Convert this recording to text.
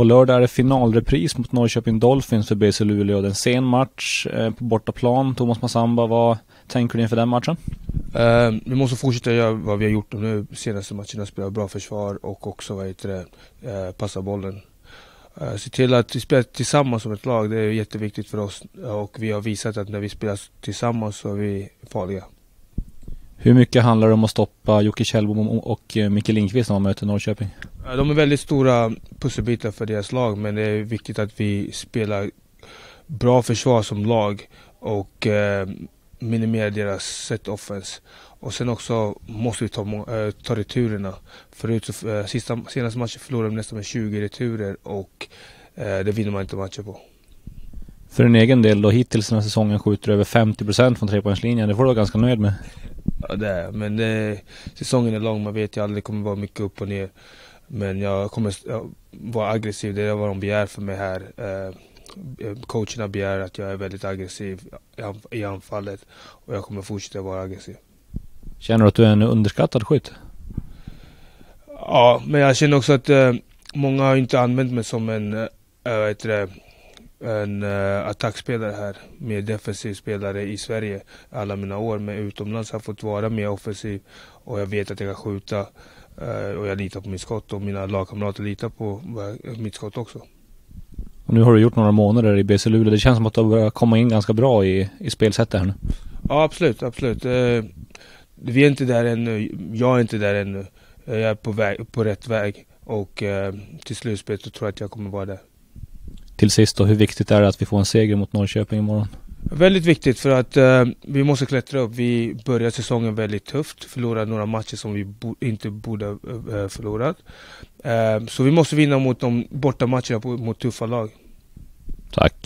På lördag är det finalrepris mot Norrköping Dolphins för BC Luleå. Det är en sen match eh, på bortaplan. Thomas Massamba, vad tänker du inför den matchen? Uh, vi måste fortsätta göra vad vi har gjort nu senaste matcherna. Spela bra försvar och också vad heter det, uh, passa bollen. Uh, se till att vi spelar tillsammans som ett lag. Det är jätteviktigt för oss och vi har visat att när vi spelar tillsammans så är vi farliga. Hur mycket handlar det om att stoppa Jocke Kjellbom och Micke Lindqvist när man möter Norrköping? De är väldigt stora pusselbitar för deras lag men det är viktigt att vi spelar bra försvar som lag och eh, minimera deras set offense. Och sen också måste vi ta, äh, ta returerna. Förut, äh, sista, senaste matchen förlorade vi nästan med 20 returer och äh, det vinner man inte matcher på. För en egen del då, hittills den här säsongen skjuter du över 50% från trepoängslinjen. Det får du vara ganska nöjd med. Ja det är men det, säsongen är lång, man vet ju aldrig, det kommer vara mycket upp och ner. Men jag kommer vara aggressiv, det är vad de begär för mig här. Coacherna begär att jag är väldigt aggressiv i anfallet och jag kommer fortsätta vara aggressiv. Känner du att du är en underskattad skytt? Ja, men jag känner också att eh, många har inte använt mig som en, äh, det, en äh, attackspelare här. Mer defensiv spelare i Sverige alla mina år. Men utomlands har jag fått vara mer offensiv och jag vet att jag kan skjuta. Äh, och jag litar på mitt skott och mina lagkamrater litar på mitt skott också. Och nu har du gjort några månader i BC Luleå. Det känns som att du har börjat komma in ganska bra i, i spelsättet här nu. Ja absolut, absolut. Eh, vi är inte där ännu. Jag är inte där ännu. Jag är på, väg, på rätt väg och eh, till slutspelet tror jag att jag kommer vara där. Till sist då, hur viktigt är det att vi får en seger mot Norrköping imorgon? Väldigt viktigt för att eh, vi måste klättra upp. Vi började säsongen väldigt tufft, förlorade några matcher som vi bo inte borde eh, eh, förlorat. Eh, så vi måste vinna mot de bortamatcherna mot tuffa lag. Tack